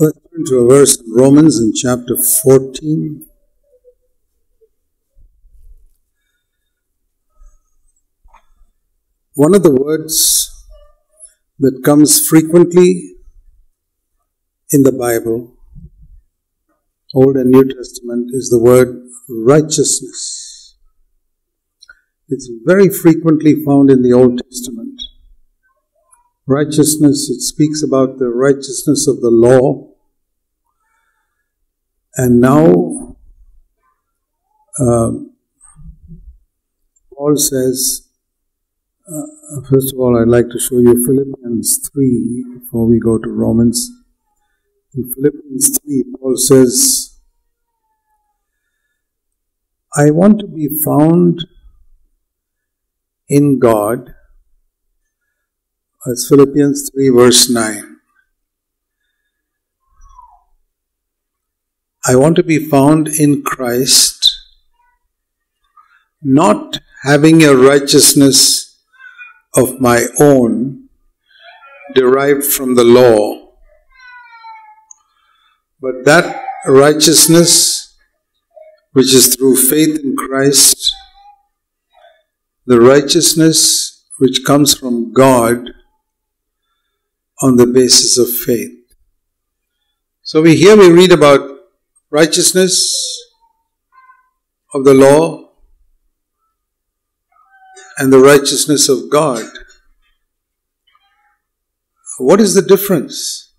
Let's turn to a verse in Romans in chapter 14. One of the words that comes frequently in the Bible, Old and New Testament, is the word righteousness. It's very frequently found in the Old Testament. Righteousness, it speaks about the righteousness of the law. And now, uh, Paul says, uh, first of all, I'd like to show you Philippians 3 before we go to Romans. In Philippians 3, Paul says, I want to be found in God. As Philippians 3, verse 9. I want to be found in Christ, not having a righteousness of my own derived from the law, but that righteousness which is through faith in Christ, the righteousness which comes from God on the basis of faith. So we here we read about righteousness of the law and the righteousness of God. What is the difference?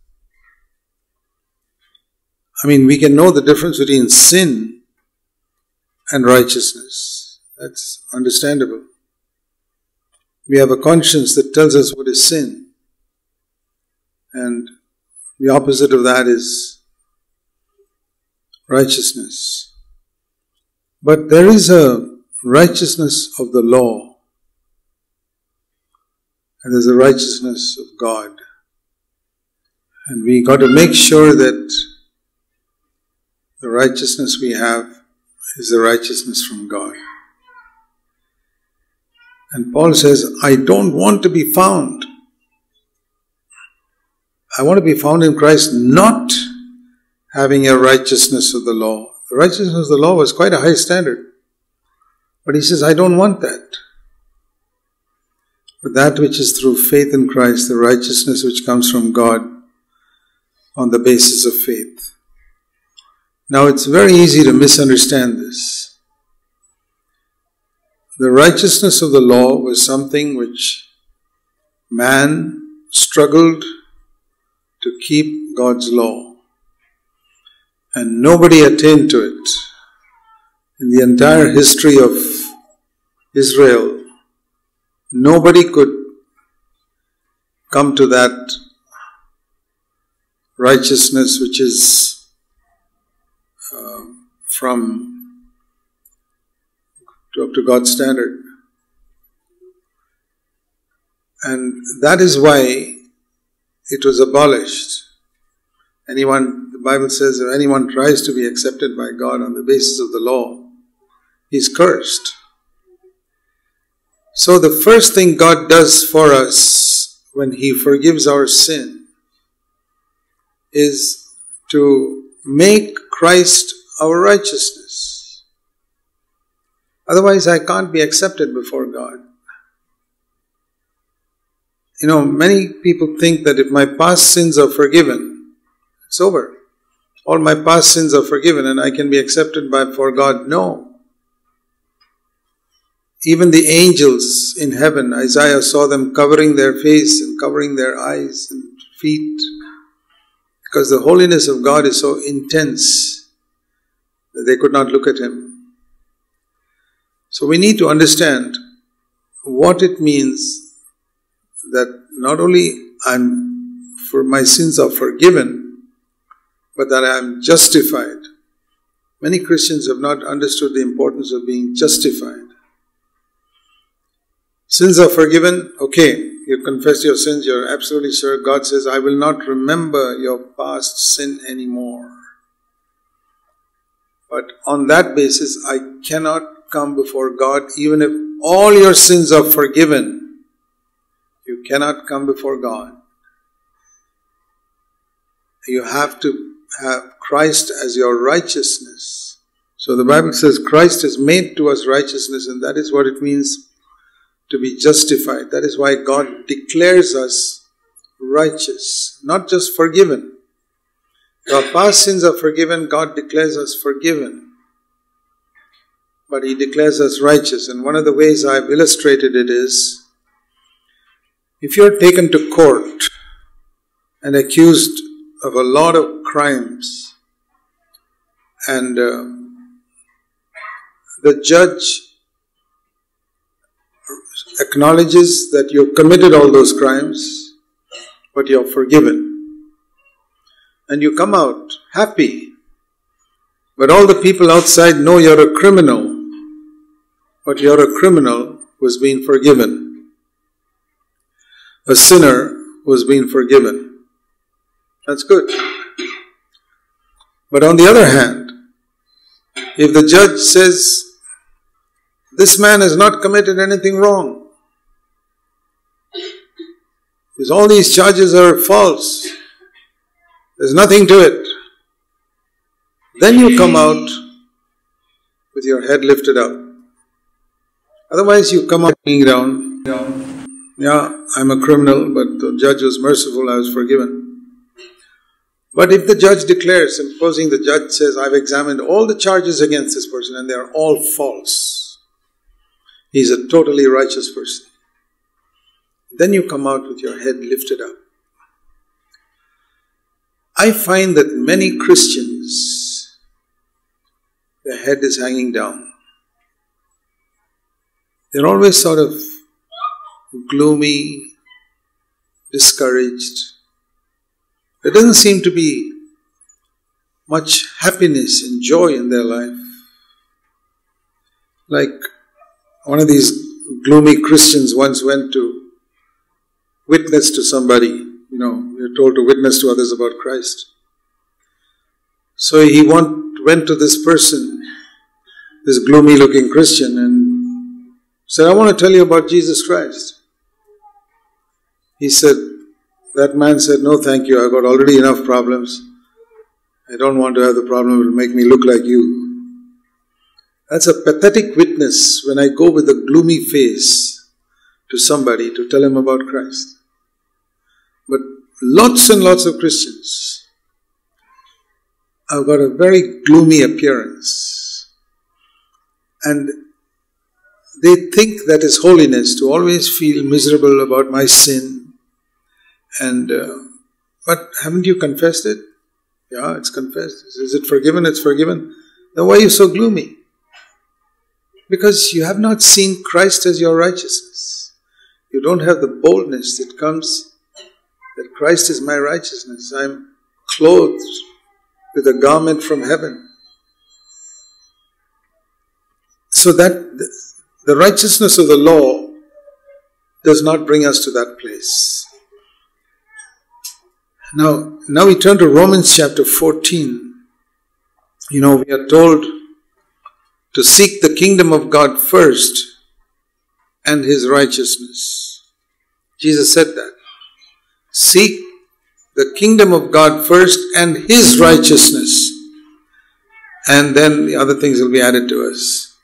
I mean, we can know the difference between sin and righteousness. That's understandable. We have a conscience that tells us what is sin. And the opposite of that is righteousness. But there is a righteousness of the law and there's a righteousness of God. And we got to make sure that the righteousness we have is the righteousness from God. And Paul says, I don't want to be found. I want to be found in Christ not having a righteousness of the law. The righteousness of the law was quite a high standard. But he says, I don't want that but that which is through faith in Christ, the righteousness which comes from God on the basis of faith. Now it's very easy to misunderstand this. The righteousness of the law was something which man struggled to keep God's law. And nobody attained to it. In the entire history of Israel, Nobody could come to that righteousness which is uh, from up to God's standard. And that is why it was abolished. Anyone, the Bible says, if anyone tries to be accepted by God on the basis of the law, he's cursed. So, the first thing God does for us when He forgives our sin is to make Christ our righteousness. Otherwise, I can't be accepted before God. You know, many people think that if my past sins are forgiven, it's over. All my past sins are forgiven and I can be accepted by for God. No. Even the angels in heaven, Isaiah saw them covering their face and covering their eyes and feet because the holiness of God is so intense that they could not look at Him. So we need to understand what it means that not only I'm for my sins are forgiven, but that I am justified. Many Christians have not understood the importance of being justified. Sins are forgiven, okay, you confess your sins, you're absolutely sure. God says, I will not remember your past sin anymore. But on that basis, I cannot come before God, even if all your sins are forgiven. You cannot come before God. you have to have Christ as your righteousness. So the Bible says Christ is made to us righteousness, and that is what it means to be justified. That is why God declares us righteous, not just forgiven. Our past sins are forgiven, God declares us forgiven. But He declares us righteous. And one of the ways I've illustrated it is if you're taken to court and accused of a lot of crimes, and uh, the judge acknowledges that you've committed all those crimes, but you're forgiven. And you come out happy. But all the people outside know you're a criminal, but you're a criminal who's been forgiven. A sinner who's been forgiven. That's good. But on the other hand, if the judge says, this man has not committed anything wrong, because all these charges are false. There's nothing to it. Then you come out with your head lifted up. Otherwise, you come out hanging down. Yeah, I'm a criminal, but the judge was merciful, I was forgiven. But if the judge declares, supposing the judge says, I've examined all the charges against this person and they are all false, he's a totally righteous person. Then you come out with your head lifted up. I find that many Christians, their head is hanging down. They're always sort of gloomy, discouraged. There doesn't seem to be much happiness and joy in their life. Like one of these gloomy Christians once went to witness to somebody. You know, we're told to witness to others about Christ. So he want, went to this person, this gloomy looking Christian, and said, I want to tell you about Jesus Christ. He said, that man said, No, thank you, I've got already enough problems. I don't want to have the problem, it will make me look like you. That's a pathetic witness when I go with a gloomy face to somebody to tell him about Christ. But lots and lots of Christians have got a very gloomy appearance. And they think that is holiness to always feel miserable about my sin. And, uh, but haven't you confessed it? Yeah, it's confessed. Is it forgiven? It's forgiven. Then why are you so gloomy? Because you have not seen Christ as your righteousness. You don't have the boldness that comes that Christ is my righteousness. I'm clothed with a garment from heaven. So that the righteousness of the law does not bring us to that place. Now, now we turn to Romans chapter 14. You know, we are told to seek the kingdom of God first and his righteousness. Jesus said that. Seek the kingdom of God first and His righteousness, and then the other things will be added to us.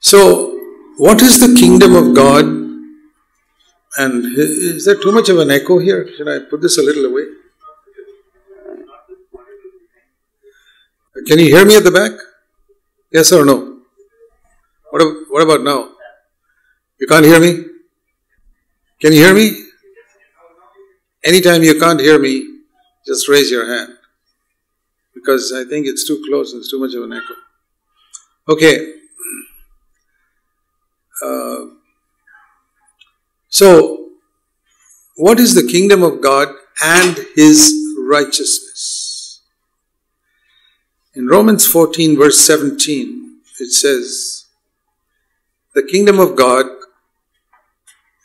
So, what is the kingdom of God? And is there too much of an echo here? Should I put this a little away? Can you hear me at the back? Yes or no? What, what about now? You can't hear me? Can you hear me? Anytime you can't hear me, just raise your hand. Because I think it's too close, and it's too much of an echo. Okay. Uh, so, what is the kingdom of God and His righteousness? In Romans 14, verse 17, it says, The kingdom of God,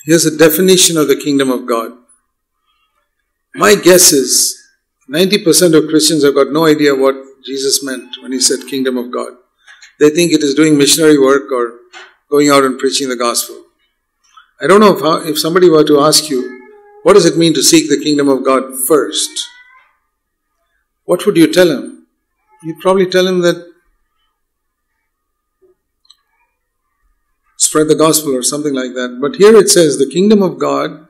here's a definition of the kingdom of God my guess is 90% of Christians have got no idea what Jesus meant when he said kingdom of God. They think it is doing missionary work or going out and preaching the gospel. I don't know if, uh, if somebody were to ask you, what does it mean to seek the kingdom of God first? what would you tell him? You'd probably tell him that spread the gospel or something like that. But here it says the kingdom of God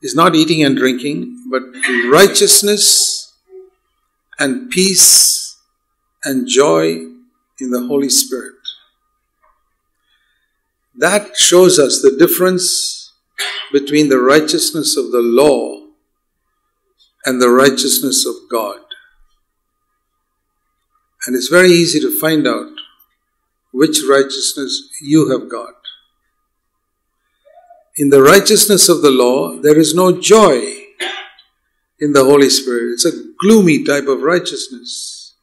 is not eating and drinking, but righteousness and peace and joy in the Holy Spirit. That shows us the difference between the righteousness of the law and the righteousness of God. And it's very easy to find out which righteousness you have got. In the righteousness of the law, there is no joy in the Holy Spirit. It's a gloomy type of righteousness.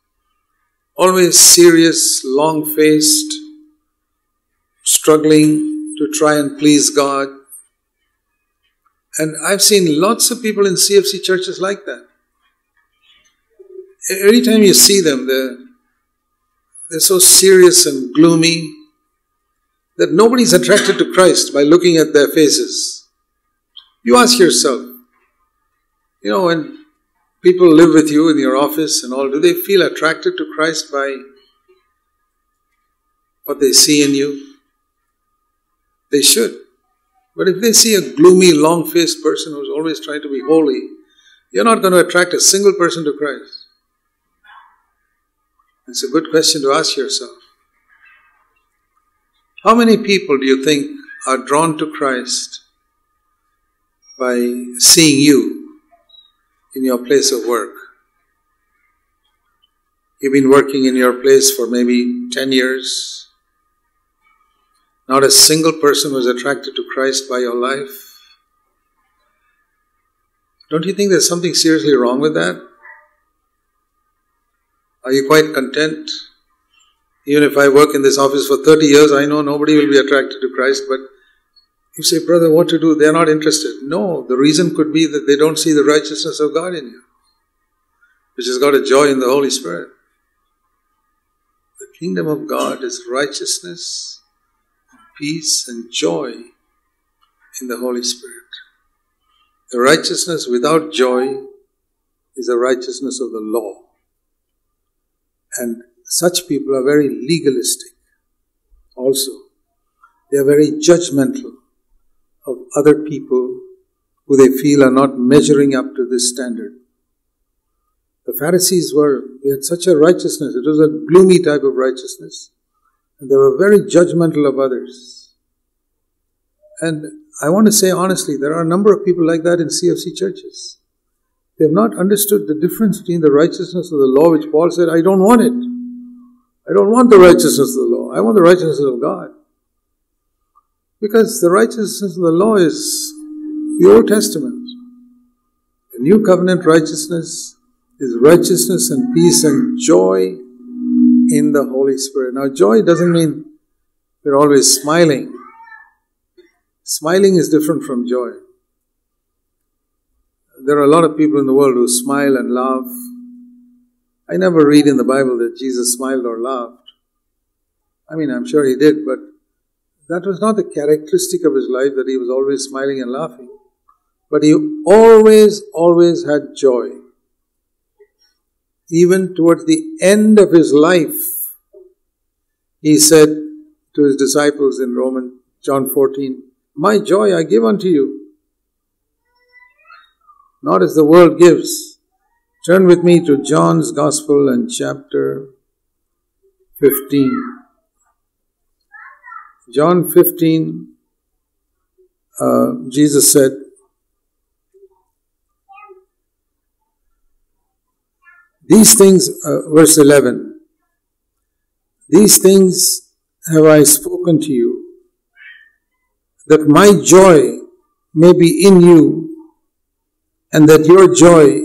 Always serious, long faced, struggling to try and please God. And I've seen lots of people in CFC churches like that. Every time you see them, they're they're so serious and gloomy that nobody's attracted to Christ by looking at their faces. You ask yourself, you know, when people live with you in your office and all, do they feel attracted to Christ by what they see in you? They should. But if they see a gloomy, long faced person who's always trying to be holy, you're not going to attract a single person to Christ. It's a good question to ask yourself. How many people do you think are drawn to Christ by seeing you in your place of work? You've been working in your place for maybe 10 years. Not a single person was attracted to Christ by your life. Don't you think there's something seriously wrong with that? Are you quite content? Even if I work in this office for 30 years, I know nobody will be attracted to Christ, but you say, brother, what to do? They're not interested. No, the reason could be that they don't see the righteousness of God in you, which has got a joy in the Holy Spirit. The kingdom of God is righteousness, peace, and joy in the Holy Spirit. The righteousness without joy is the righteousness of the law. And such people are very legalistic also. They are very judgmental of other people who they feel are not measuring up to this standard. The Pharisees were, they had such a righteousness, it was a gloomy type of righteousness, and they were very judgmental of others. And I want to say honestly, there are a number of people like that in CFC churches. They have not understood the difference between the righteousness of the law, which Paul said, I don't want it. I don't want the righteousness of the law. I want the righteousness of God. Because the righteousness of the law is the Old Testament. The New Covenant righteousness is righteousness and peace and joy in the Holy Spirit. Now, joy doesn't mean we're always smiling. Smiling is different from joy. There are a lot of people in the world who smile and laugh. I never read in the Bible that Jesus smiled or laughed. I mean, I'm sure he did, but that was not the characteristic of his life that he was always smiling and laughing. But he always, always had joy. Even towards the end of his life, he said to his disciples in Roman John 14, My joy I give unto you not as the world gives. Turn with me to John's Gospel and chapter 15. John 15, uh, Jesus said, These things, uh, verse 11, these things have I spoken to you, that my joy may be in you and that your joy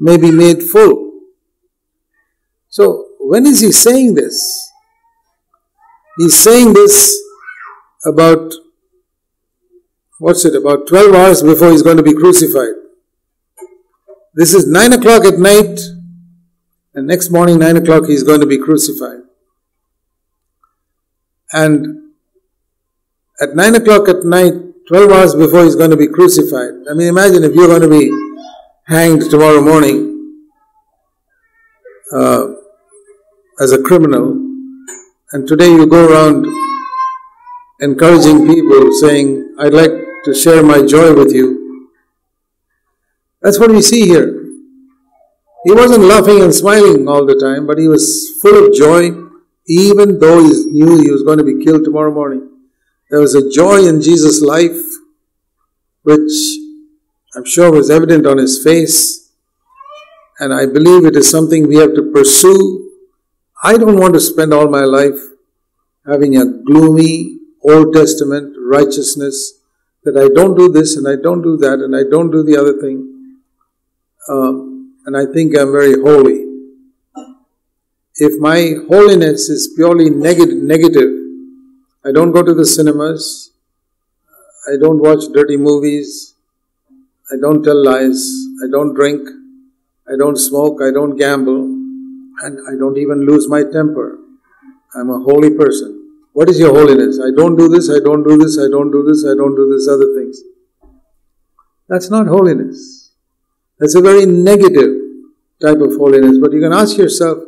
may be made full. So, when is he saying this? He's saying this about, what's it, about 12 hours before he's going to be crucified. This is 9 o'clock at night, and next morning, 9 o'clock, he's going to be crucified. And at 9 o'clock at night, 12 hours before he's going to be crucified. I mean, imagine if you're going to be hanged tomorrow morning uh, as a criminal, and today you go around encouraging people saying, I'd like to share my joy with you. That's what we see here. He wasn't laughing and smiling all the time, but he was full of joy, even though he knew he was going to be killed tomorrow morning. There was a joy in Jesus' life, which I'm sure was evident on his face, and I believe it is something we have to pursue. I don't want to spend all my life having a gloomy Old Testament righteousness that I don't do this and I don't do that and I don't do the other thing. Um, and I think I'm very holy. If my holiness is purely neg- negative, I don't go to the cinemas, I don't watch dirty movies, I don't tell lies, I don't drink, I don't smoke, I don't gamble, and I don't even lose my temper. I'm a holy person. What is your holiness? I don't do this, I don't do this, I don't do this, I don't do this other things. That's not holiness. That's a very negative type of holiness. But you can ask yourself,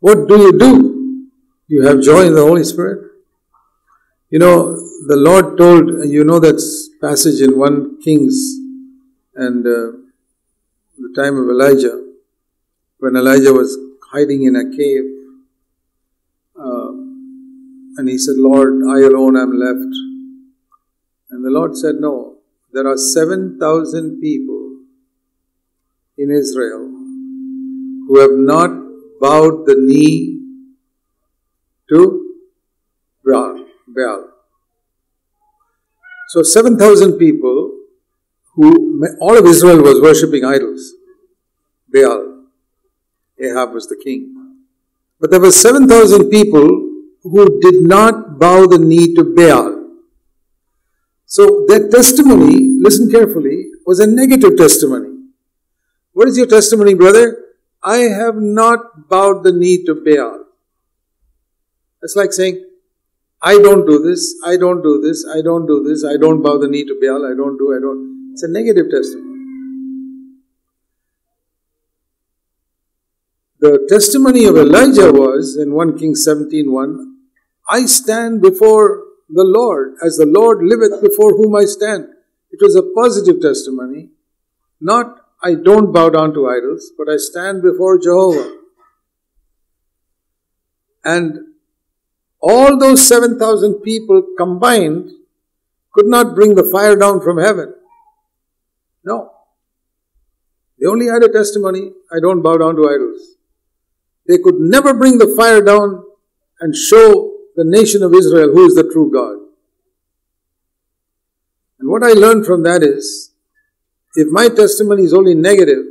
what do you do? You have joy in the Holy Spirit? You know, the Lord told, you know that passage in 1 Kings and uh, the time of Elijah, when Elijah was hiding in a cave, uh, and he said, Lord, I alone am left. And the Lord said, No, there are 7,000 people in Israel who have not bowed the knee to Baal. Baal. So 7,000 people who all of Israel was worshipping idols. Baal. Ahab was the king. But there were 7,000 people who did not bow the knee to Baal. So their testimony, listen carefully, was a negative testimony. What is your testimony, brother? I have not bowed the knee to Baal. It's like saying, I don't do this, I don't do this, I don't do this, I don't bow the knee to Baal, I don't do, I don't. It's a negative testimony. The testimony of Elijah was in 1 Kings 17:1, I stand before the Lord as the Lord liveth before whom I stand. It was a positive testimony, not I don't bow down to idols, but I stand before Jehovah. And all those 7,000 people combined could not bring the fire down from heaven. No. They only had a testimony I don't bow down to idols. They could never bring the fire down and show the nation of Israel who is the true God. And what I learned from that is if my testimony is only negative,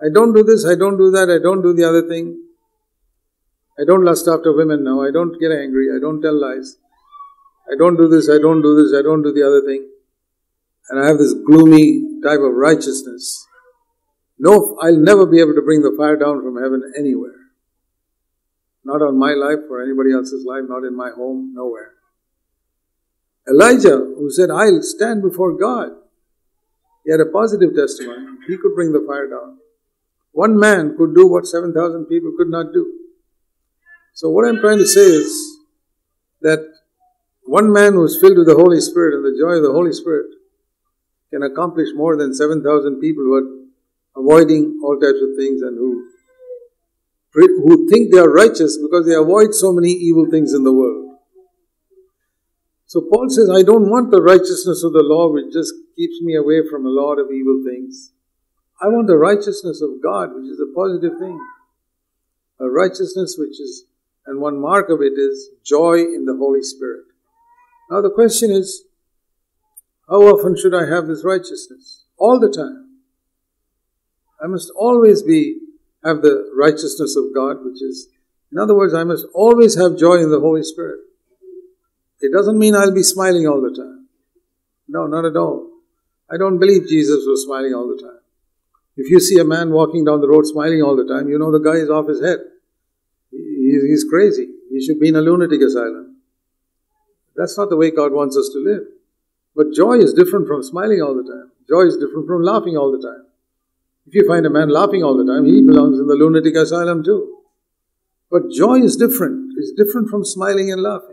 I don't do this, I don't do that, I don't do the other thing. I don't lust after women now, I don't get angry, I don't tell lies. I don't do this, I don't do this, I don't do the other thing. And I have this gloomy type of righteousness. No, I'll never be able to bring the fire down from heaven anywhere. Not on my life or anybody else's life, not in my home, nowhere. Elijah, who said, I'll stand before God, he had a positive testimony. He could bring the fire down. One man could do what 7,000 people could not do. So, what I'm trying to say is that one man who is filled with the Holy Spirit and the joy of the Holy Spirit can accomplish more than 7,000 people who are avoiding all types of things and who, who think they are righteous because they avoid so many evil things in the world. So Paul says, I don't want the righteousness of the law which just keeps me away from a lot of evil things. I want the righteousness of God, which is a positive thing. A righteousness which is, and one mark of it is joy in the Holy Spirit. Now the question is, how often should I have this righteousness? All the time. I must always be have the righteousness of God, which is, in other words, I must always have joy in the Holy Spirit. It doesn't mean I'll be smiling all the time. No, not at all. I don't believe Jesus was smiling all the time. If you see a man walking down the road smiling all the time, you know the guy is off his head. He's crazy. He should be in a lunatic asylum. That's not the way God wants us to live. But joy is different from smiling all the time. Joy is different from laughing all the time. If you find a man laughing all the time, he belongs in the lunatic asylum too. But joy is different. It's different from smiling and laughing.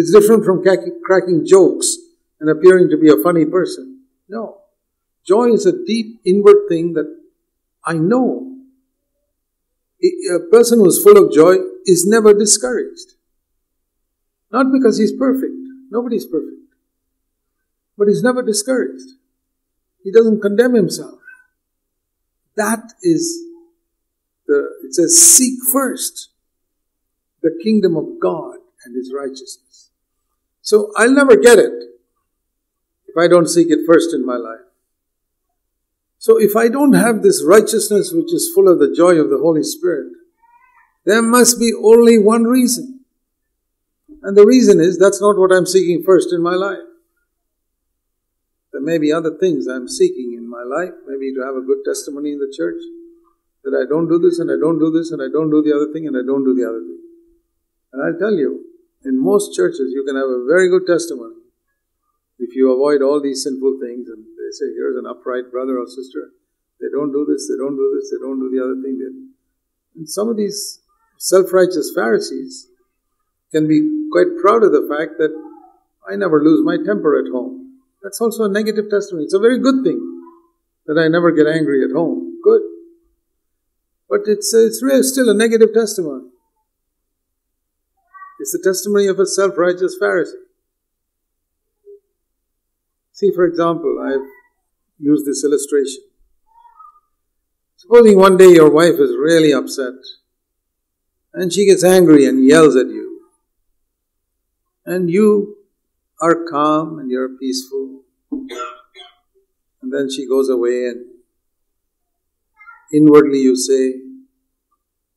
It's different from cracking jokes and appearing to be a funny person. No. Joy is a deep inward thing that I know. A person who's full of joy is never discouraged. Not because he's perfect. Nobody's perfect. But he's never discouraged. He doesn't condemn himself. That is the, it says, seek first the kingdom of God and his righteousness. So I'll never get it if I don't seek it first in my life. So if I don't have this righteousness which is full of the joy of the Holy Spirit, there must be only one reason. And the reason is that's not what I'm seeking first in my life. There may be other things I'm seeking in my life, maybe to have a good testimony in the church, that I don't do this and I don't do this and I don't do the other thing and I don't do the other thing. And I'll tell you, in most churches you can have a very good testimony if you avoid all these sinful things and they say, here's an upright brother or sister, they don't do this, they don't do this, they don't do the other thing. And some of these self-righteous Pharisees can be quite proud of the fact that I never lose my temper at home. That's also a negative testimony. It's a very good thing that I never get angry at home. Good. But it's, it's really still a negative testimony. It's the testimony of a self-righteous Pharisee. See, for example, I've used this illustration. Supposing one day your wife is really upset and she gets angry and yells at you, and you are calm and you're peaceful, and then she goes away and inwardly you say,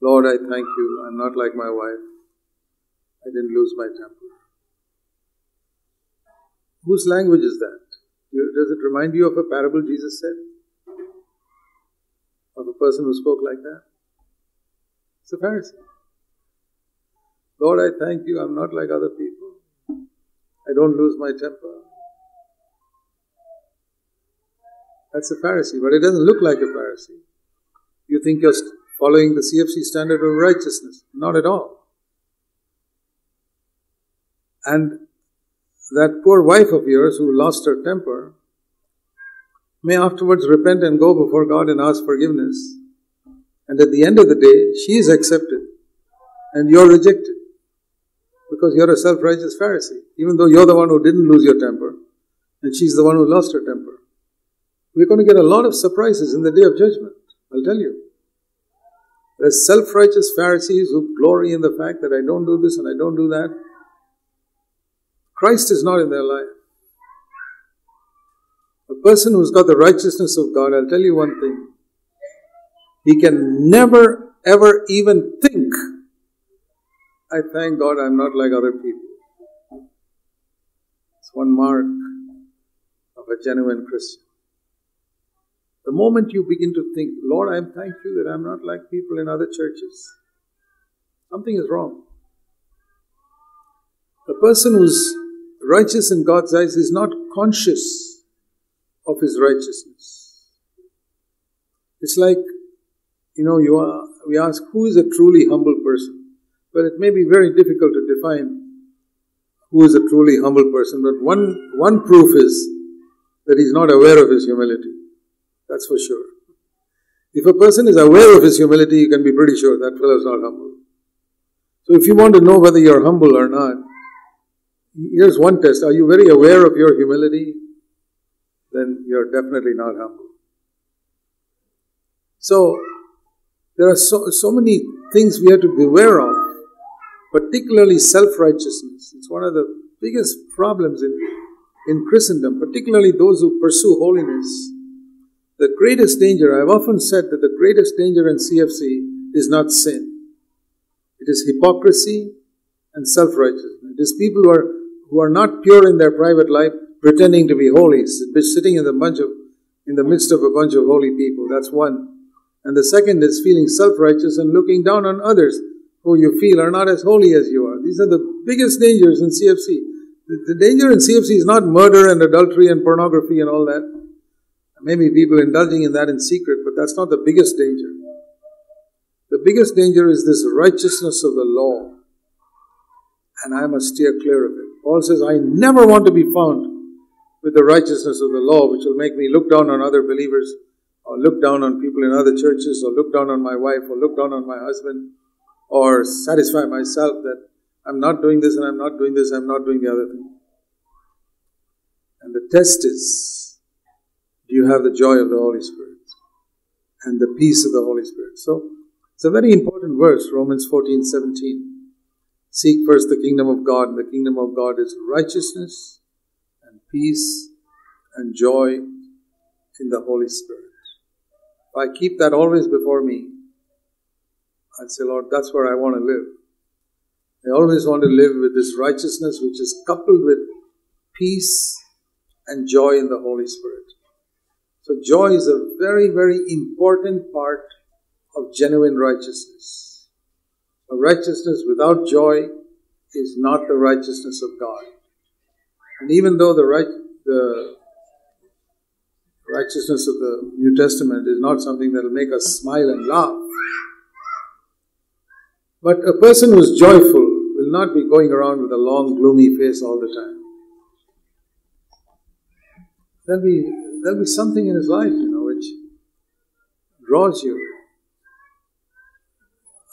Lord, I thank you, I'm not like my wife. I didn't lose my temper. Whose language is that? Does it remind you of a parable Jesus said? Of a person who spoke like that? It's a Pharisee. Lord, I thank you, I'm not like other people. I don't lose my temper. That's a Pharisee, but it doesn't look like a Pharisee. You think you're following the CFC standard of righteousness. Not at all. And that poor wife of yours who lost her temper may afterwards repent and go before God and ask forgiveness. And at the end of the day, she is accepted and you're rejected because you're a self righteous Pharisee, even though you're the one who didn't lose your temper and she's the one who lost her temper. We're going to get a lot of surprises in the day of judgment, I'll tell you. There's self righteous Pharisees who glory in the fact that I don't do this and I don't do that. Christ is not in their life. A person who's got the righteousness of God, I'll tell you one thing. He can never, ever even think, I thank God I'm not like other people. It's one mark of a genuine Christian. The moment you begin to think, Lord, I thank you that I'm not like people in other churches, something is wrong. The person who's righteous in God's eyes is not conscious of his righteousness. It's like, you know, you are, we ask who is a truly humble person? Well, it may be very difficult to define who is a truly humble person, but one, one proof is that he's not aware of his humility. That's for sure. If a person is aware of his humility, you can be pretty sure that fellow is not humble. So if you want to know whether you're humble or not, Here's one test. Are you very aware of your humility? Then you're definitely not humble. So, there are so, so many things we have to beware of, particularly self righteousness. It's one of the biggest problems in, in Christendom, particularly those who pursue holiness. The greatest danger, I've often said that the greatest danger in CFC is not sin, it is hypocrisy and self righteousness. It is people who are who are not pure in their private life, pretending to be holy, sitting in the bunch of in the midst of a bunch of holy people. That's one. And the second is feeling self-righteous and looking down on others who you feel are not as holy as you are. These are the biggest dangers in CFC. The, the danger in CFC is not murder and adultery and pornography and all that. Maybe people indulging in that in secret, but that's not the biggest danger. The biggest danger is this righteousness of the law, and I must steer clear of it. Paul says, I never want to be found with the righteousness of the law, which will make me look down on other believers, or look down on people in other churches, or look down on my wife, or look down on my husband, or satisfy myself that I'm not doing this and I'm not doing this, I'm not doing the other thing. And the test is do you have the joy of the Holy Spirit and the peace of the Holy Spirit? So it's a very important verse, Romans 14 17. Seek first the kingdom of God, and the kingdom of God is righteousness and peace and joy in the Holy Spirit. If I keep that always before me, I say, Lord, that's where I want to live. I always want to live with this righteousness which is coupled with peace and joy in the Holy Spirit. So, joy is a very, very important part of genuine righteousness. A righteousness without joy is not the righteousness of God. And even though the, right, the righteousness of the New Testament is not something that will make us smile and laugh, but a person who's joyful will not be going around with a long, gloomy face all the time. There'll be, there'll be something in his life, you know, which draws you.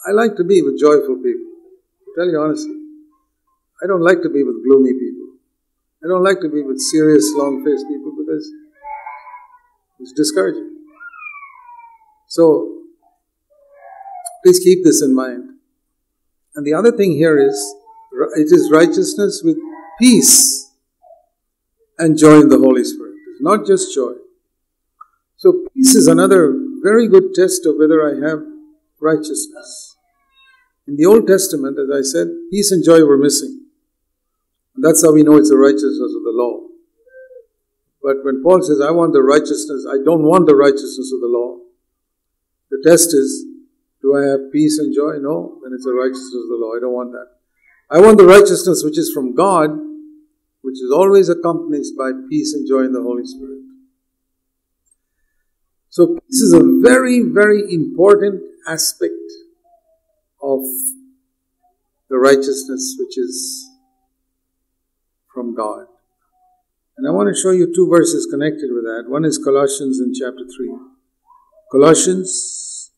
I like to be with joyful people. Tell you honestly, I don't like to be with gloomy people. I don't like to be with serious, long faced people because it's discouraging. So, please keep this in mind. And the other thing here is it is righteousness with peace and joy in the Holy Spirit. It's not just joy. So, peace is another very good test of whether I have righteousness. In the Old Testament, as I said, peace and joy were missing. And that's how we know it's the righteousness of the law. But when Paul says, I want the righteousness, I don't want the righteousness of the law, the test is do I have peace and joy? No, then it's the righteousness of the law. I don't want that. I want the righteousness which is from God, which is always accompanied by peace and joy in the Holy Spirit. So, peace is a very, very important aspect of the righteousness which is from God. And I want to show you two verses connected with that. One is Colossians in chapter 3. Colossians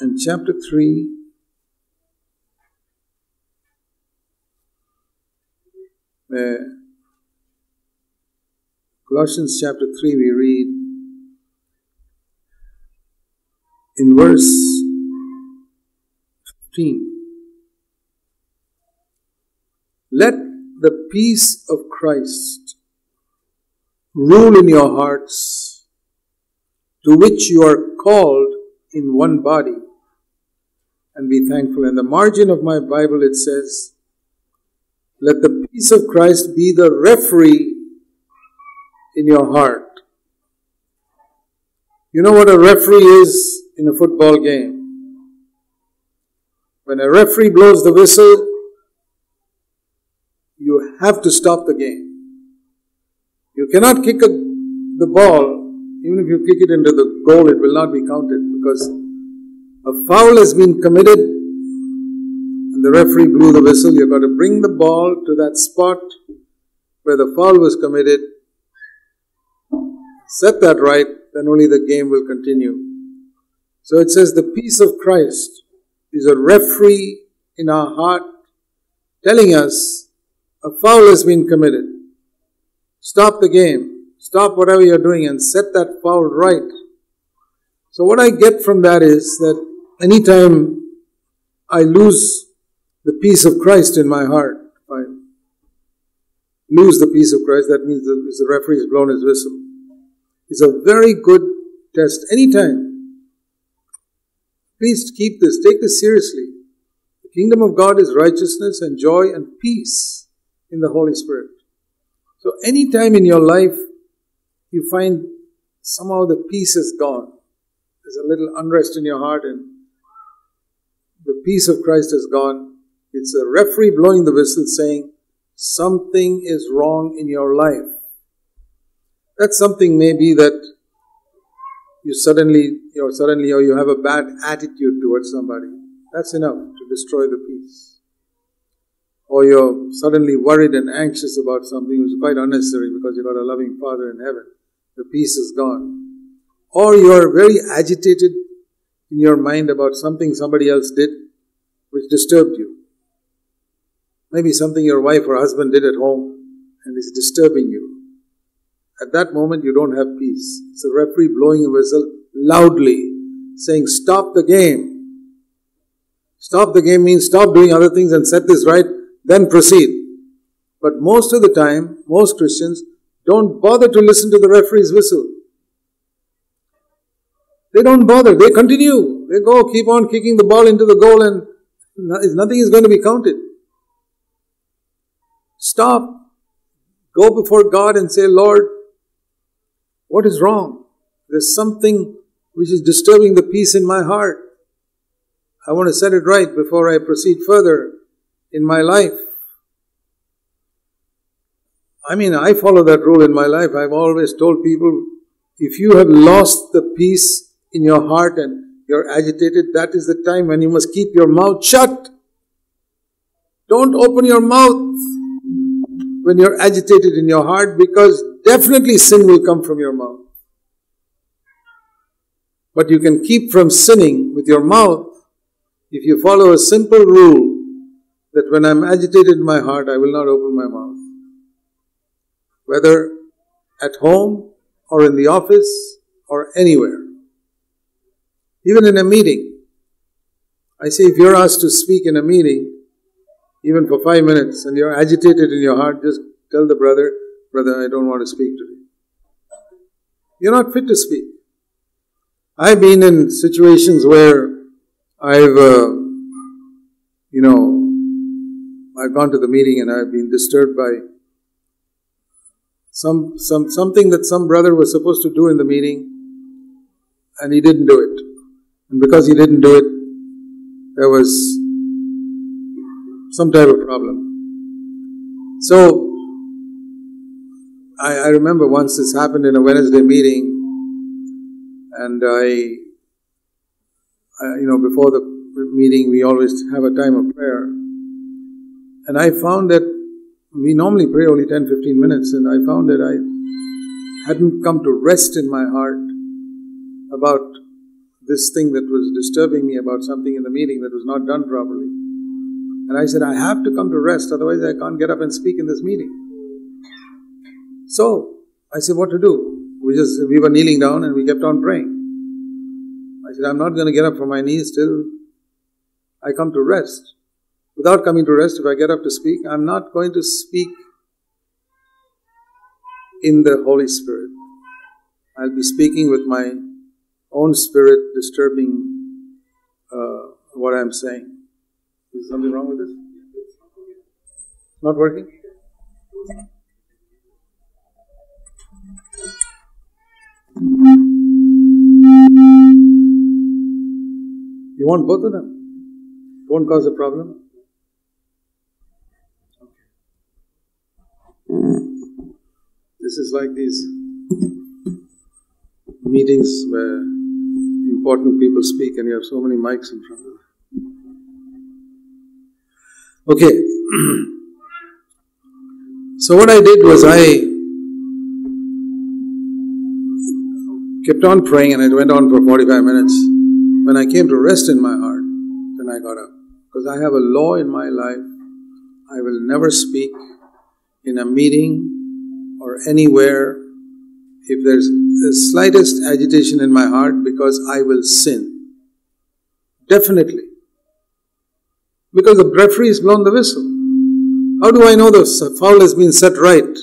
and chapter 3, where Colossians chapter 3, we read in verse 15 Let the peace of Christ rule in your hearts, to which you are called in one body and be thankful. In the margin of my Bible, it says, Let the peace of Christ be the referee in your heart. You know what a referee is in a football game? When a referee blows the whistle, you have to stop the game. You cannot kick a, the ball, even if you kick it into the goal, it will not be counted because a foul has been committed and the referee blew the whistle. You've got to bring the ball to that spot where the foul was committed, set that right, then only the game will continue. So it says the peace of Christ is a referee in our heart telling us a foul has been committed. Stop the game. Stop whatever you're doing and set that foul right. So what I get from that is that anytime I lose the peace of Christ in my heart, I lose the peace of Christ, that means that the referee has blown his whistle. It's a very good test anytime. Please keep this, take this seriously. The kingdom of God is righteousness and joy and peace in the Holy Spirit. So anytime in your life you find somehow the peace is gone, there's a little unrest in your heart and the peace of Christ is gone. It's a referee blowing the whistle saying, something is wrong in your life. That something may be that you suddenly, you're suddenly, or you have a bad attitude towards somebody. That's enough to destroy the peace. Or you're suddenly worried and anxious about something which is quite unnecessary because you've got a loving Father in heaven. The peace is gone. Or you're very agitated in your mind about something somebody else did which disturbed you. Maybe something your wife or husband did at home and is disturbing you. At that moment, you don't have peace. It's a referee blowing a whistle loudly, saying, Stop the game. Stop the game means stop doing other things and set this right, then proceed. But most of the time, most Christians don't bother to listen to the referee's whistle. They don't bother. They continue. They go, keep on kicking the ball into the goal and nothing is going to be counted. Stop. Go before God and say, Lord, what is wrong? There's something which is disturbing the peace in my heart. I want to set it right before I proceed further in my life. I mean, I follow that rule in my life. I've always told people if you have lost the peace in your heart and you're agitated, that is the time when you must keep your mouth shut. Don't open your mouth when you're agitated in your heart because definitely sin will come from your mouth. But you can keep from sinning with your mouth if you follow a simple rule that when I'm agitated in my heart, I will not open my mouth. Whether at home or in the office or anywhere. Even in a meeting. I say if you're asked to speak in a meeting, even for five minutes, and you're agitated in your heart, just tell the brother, Brother, I don't want to speak today. You're not fit to speak. I've been in situations where I've, uh, you know, I've gone to the meeting and I've been disturbed by some, some, something that some brother was supposed to do in the meeting and he didn't do it. And because he didn't do it, there was some type of problem. So, I, I remember once this happened in a Wednesday meeting, and I, you know, before the meeting, we always have a time of prayer. And I found that we normally pray only 10 15 minutes, and I found that I hadn't come to rest in my heart about this thing that was disturbing me about something in the meeting that was not done properly. And I said, I have to come to rest, otherwise, I can't get up and speak in this meeting. So I said, what to do? We just we were kneeling down and we kept on praying. I said, I'm not going to get up from my knees till I come to rest. Without coming to rest, if I get up to speak, I'm not going to speak in the Holy Spirit. I'll be speaking with my own spirit disturbing uh, what I'm saying. Is something wrong with this? Not working? You want both of them? Won't cause a problem? This is like these meetings where important people speak and you have so many mics in front of you. Okay. so what I did was I kept on praying and it went on for 45 minutes. When I came to rest in my heart, then I got up. Because I have a law in my life. I will never speak in a meeting or anywhere if there's the slightest agitation in my heart because I will sin. Definitely. Because the referee has blown the whistle. How do I know the foul has been set right?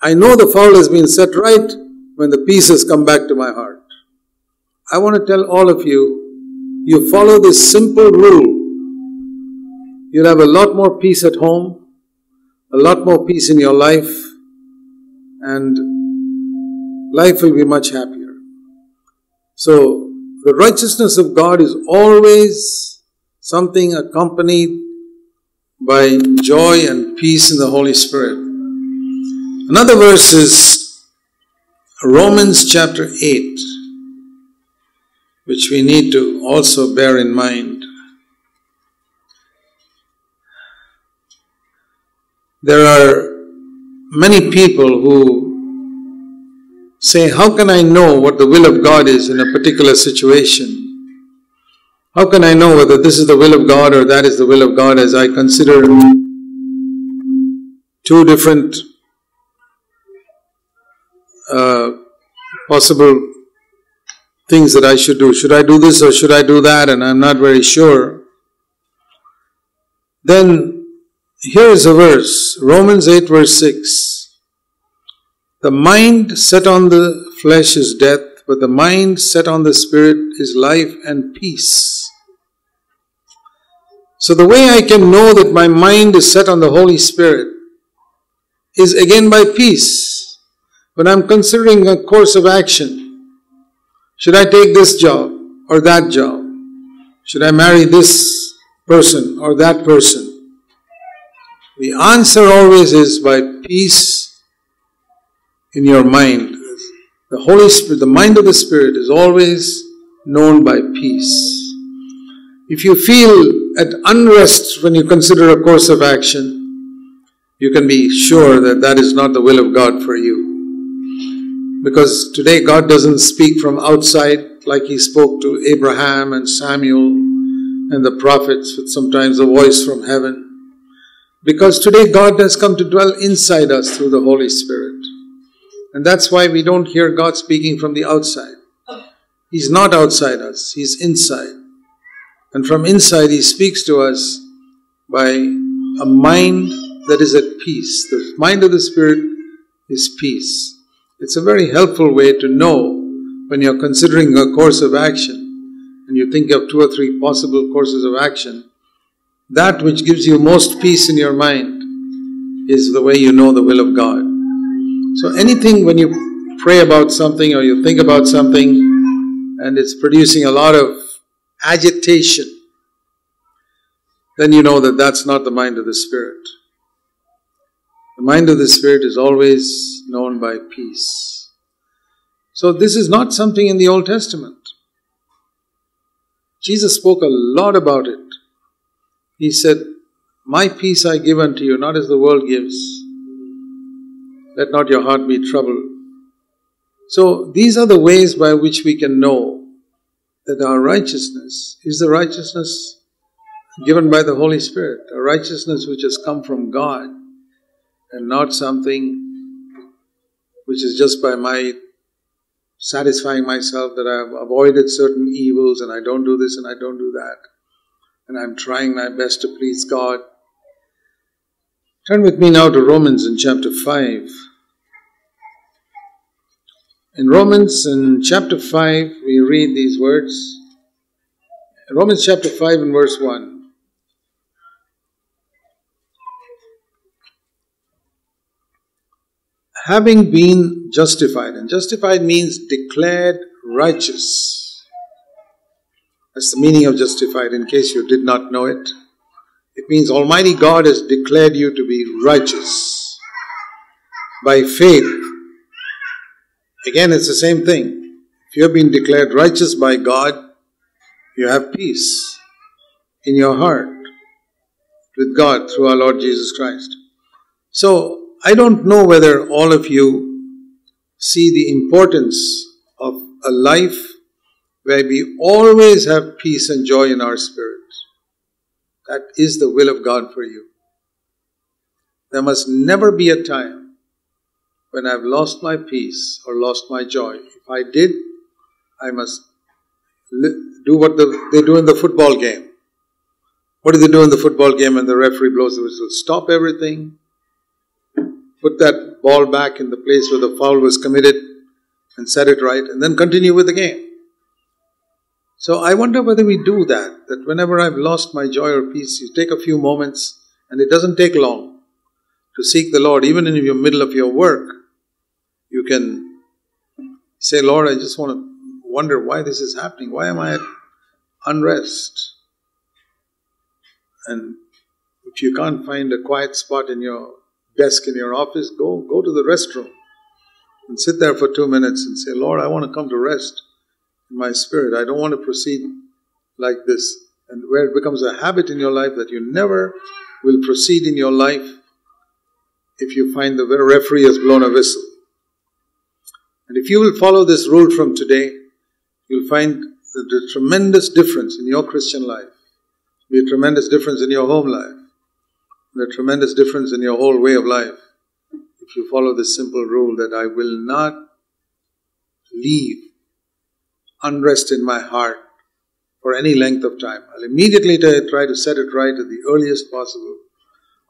I know the foul has been set right when the pieces come back to my heart. I want to tell all of you, you follow this simple rule, you'll have a lot more peace at home, a lot more peace in your life, and life will be much happier. So, the righteousness of God is always something accompanied by joy and peace in the Holy Spirit. Another verse is Romans chapter 8. which we need to also bear in mind. There are many people who say, How can I know what the will of God is in a particular situation? How can I know whether this is the will of God or that is the will of God as I consider two different uh, possible things that I should do. Should I do this or should I do that? And I'm not very sure. Then here is a verse Romans 8, verse 6. The mind set on the flesh is death, but the mind set on the spirit is life and peace. So, the way I can know that my mind is set on the Holy Spirit is again by peace. When I'm considering a course of action, should I take this job or that job? Should I marry this person or that person? The answer always is by peace in your mind. The Holy Spirit, the mind of the Spirit is always known by peace. If you feel at unrest when you consider a course of action, you can be sure that that is not the will of God for you. Because today God doesn't speak from outside like He spoke to Abraham and Samuel and the prophets with sometimes a voice from heaven. Because today God has come to dwell inside us through the Holy Spirit. And that's why we don't hear God speaking from the outside. He's not outside us, He's inside. And from inside, He speaks to us by a mind that is at peace. The mind of the Spirit is peace. It's a very helpful way to know when you're considering a course of action and you think of two or three possible courses of action. That which gives you most peace in your mind is the way you know the will of God. So, anything when you pray about something or you think about something and it's producing a lot of agitation, then you know that that's not the mind of the Spirit. The mind of the Spirit is always known by peace. So, this is not something in the Old Testament. Jesus spoke a lot about it. He said, My peace I give unto you, not as the world gives. Let not your heart be troubled. So, these are the ways by which we can know that our righteousness is the righteousness given by the Holy Spirit, a righteousness which has come from God and not something which is just by my satisfying myself that I've avoided certain evils and I don't do this and I don't do that and I'm trying my best to please God. Turn with me now to Romans in chapter 5. In Romans, in chapter 5, we read these words. Romans chapter 5 and verse 1. Having been justified, and justified means declared righteous. That's the meaning of justified, in case you did not know it. It means Almighty God has declared you to be righteous by faith Again, it's the same thing. If you have been declared righteous by God, you have peace in your heart with God through our Lord Jesus Christ. So, I don't know whether all of you see the importance of a life where we always have peace and joy in our spirit. That is the will of God for you. There must never be a time when I've lost my peace or lost my joy. If I did, I must do what the, they do in the football game. What do they do in the football game when the referee blows the whistle? Stop everything, put that ball back in the place where the foul was committed, and set it right, and then continue with the game. So I wonder whether we do that, that whenever I've lost my joy or peace, you take a few moments, and it doesn't take long to seek the Lord, even in the middle of your work you can say, Lord, I just want to wonder why this is happening. Why am I at unrest? And if you can't find a quiet spot in your desk in your office, go go to the restroom and sit there for two minutes and say, Lord, I want to come to rest in my spirit. I don't want to proceed like this. And where it becomes a habit in your life that you never will proceed in your life if you find the referee has blown a whistle. And if you will follow this rule from today, you'll find the tremendous difference in your Christian life, be a tremendous difference in your home life, a tremendous difference in your whole way of life if you follow this simple rule that I will not leave unrest in my heart for any length of time. I'll immediately try to set it right at the earliest possible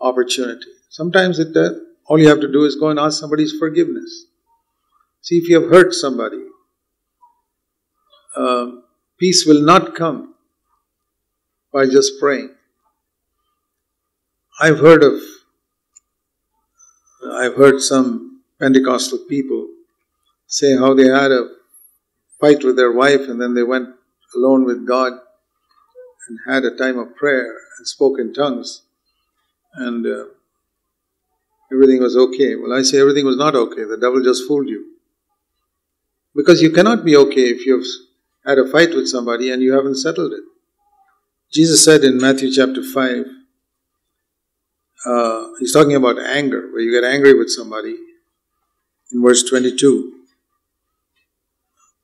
opportunity. Sometimes it, uh, all you have to do is go and ask somebody's forgiveness. See if you have hurt somebody. Uh, peace will not come by just praying. I've heard of, I've heard some Pentecostal people say how they had a fight with their wife and then they went alone with God and had a time of prayer and spoke in tongues and uh, everything was okay. Well, I say everything was not okay. The devil just fooled you. Because you cannot be okay if you've had a fight with somebody and you haven't settled it. Jesus said in Matthew chapter 5, uh, he's talking about anger, where you get angry with somebody. In verse 22,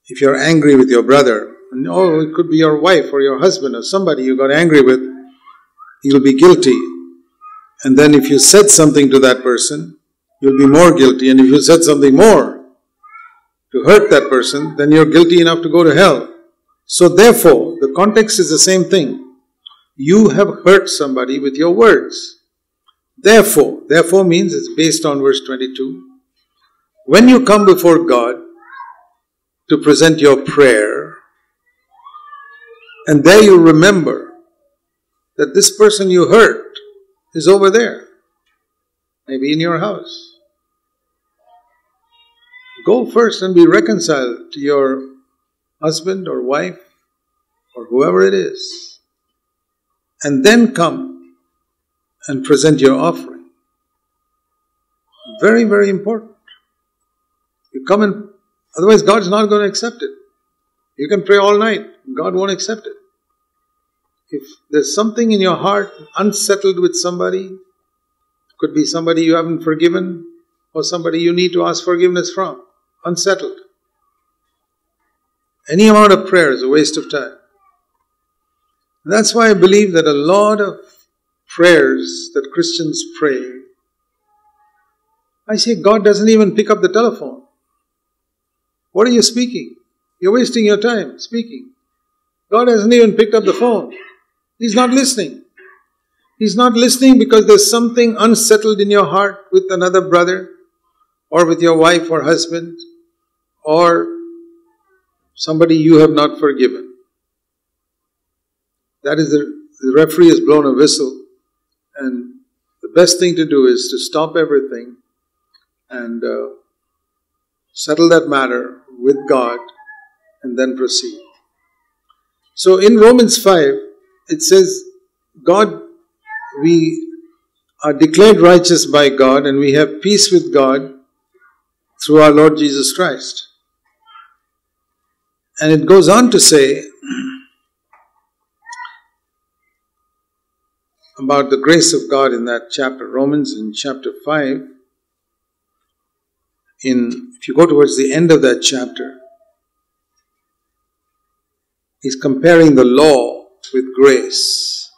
if you're angry with your brother, oh, it could be your wife or your husband or somebody you got angry with, you'll be guilty. And then if you said something to that person, you'll be more guilty. And if you said something more to hurt that person, then you're guilty enough to go to hell. So therefore, the context is the same thing. You have hurt somebody with your words. Therefore, therefore means it's based on verse 22. When you come before God to present your prayer, and there you remember that this person you hurt is over there, maybe in your house. Go first and be reconciled to your husband or wife or whoever it is, and then come and present your offering. Very, very important. You come and, otherwise, God's not going to accept it. You can pray all night, God won't accept it. If there's something in your heart unsettled with somebody, could be somebody you haven't forgiven or somebody you need to ask forgiveness from, unsettled. Any amount of prayer is a waste of time. And that's why I believe that a lot of prayers that Christians pray, I say God doesn't even pick up the telephone. What are you speaking? You're wasting your time speaking. God hasn't even picked up the phone. He's not listening. He's not listening because there's something unsettled in your heart with another brother or with your wife or husband or somebody you have not forgiven. That is the, the referee has blown a whistle and the best thing to do is to stop everything and uh, settle that matter with God and then proceed. So in Romans 5, it says, God, we are declared righteous by God and we have peace with God through our Lord Jesus Christ. And it goes on to say, about the grace of God in that chapter, Romans in chapter 5. In, if you go towards the end of that chapter, he's comparing the law with grace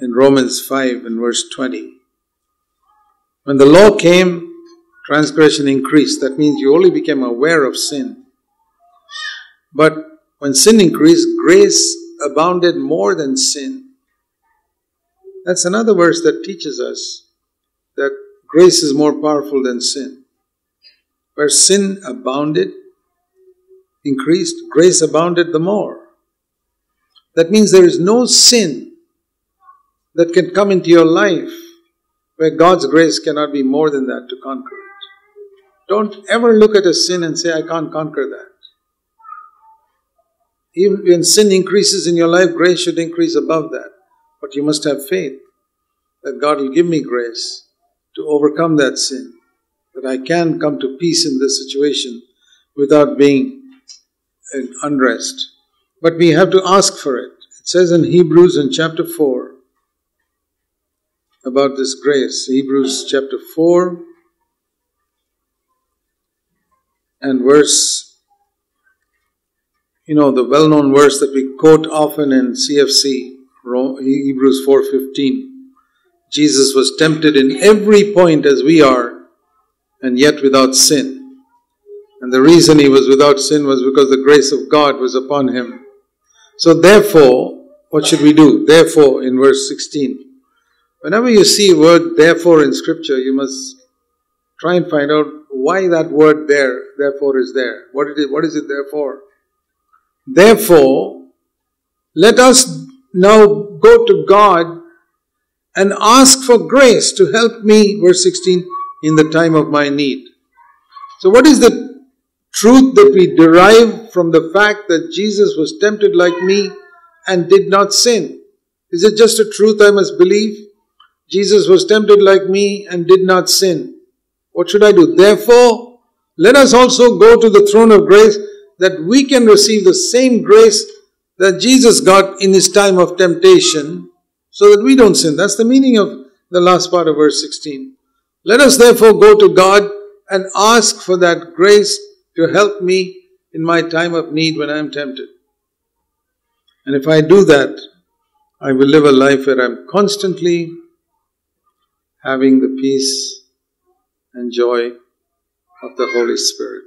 in Romans 5 and verse 20. When the law came, transgression increased. That means you only became aware of sin. But when sin increased, grace abounded more than sin. That's another verse that teaches us that grace is more powerful than sin. Where sin abounded, increased, grace abounded the more. That means there is no sin that can come into your life where God's grace cannot be more than that to conquer it. Don't ever look at a sin and say, I can't conquer that. Even when sin increases in your life, grace should increase above that. But you must have faith that God will give me grace to overcome that sin, that I can come to peace in this situation without being in unrest. But we have to ask for it. It says in Hebrews in chapter 4 about this grace. Hebrews chapter 4 and verse, you know, the well known verse that we quote often in CFC, Hebrews 4:15. Jesus was tempted in every point as we are, and yet without sin. And the reason he was without sin was because the grace of God was upon him. So therefore, what should we do? Therefore, in verse 16, whenever you see word therefore in scripture, you must try and find out why that word there, therefore, is there. What, it is, what is it there for? Therefore, let us now go to God and ask for grace to help me, verse 16, in the time of my need. So, what is the truth that we derive from the fact that Jesus was tempted like me and did not sin? Is it just a truth I must believe? Jesus was tempted like me and did not sin. What should I do? Therefore, let us also go to the throne of grace that we can receive the same grace that Jesus got in his time of temptation so that we don't sin. That's the meaning of the last part of verse 16. Let us therefore go to God and ask for that grace to help me in my time of need when I am tempted. And if I do that, I will live a life where I'm constantly having the peace and joy of the Holy Spirit.